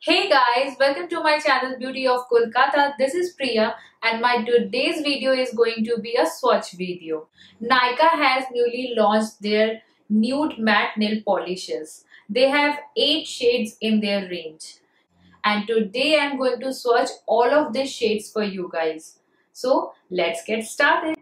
Hey guys, welcome to my channel Beauty of Kolkata. This is Priya and my today's video is going to be a swatch video. Nykaa has newly launched their nude matte nail polishes. They have 8 shades in their range. And today I'm going to swatch all of these shades for you guys. So let's get started.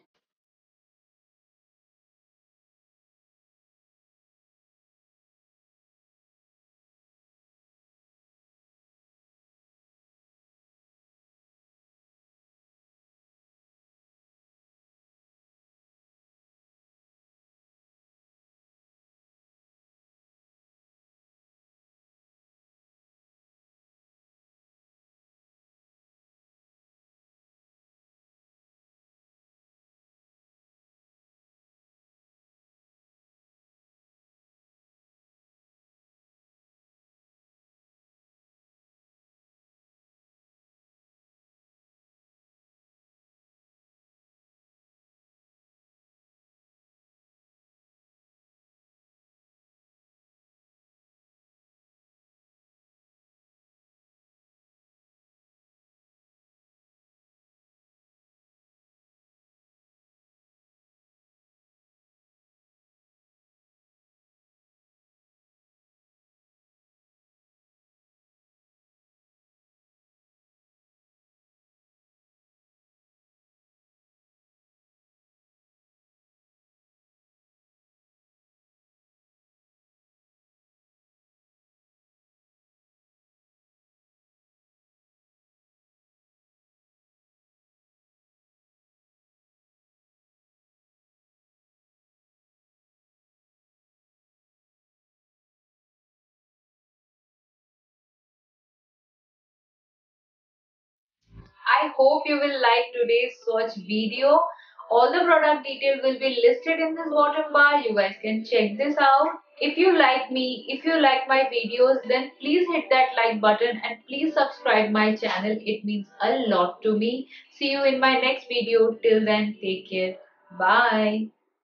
I hope you will like today's swatch video. All the product detail will be listed in this bottom bar. You guys can check this out. If you like me, if you like my videos, then please hit that like button and please subscribe my channel. It means a lot to me. See you in my next video. Till then, take care. Bye.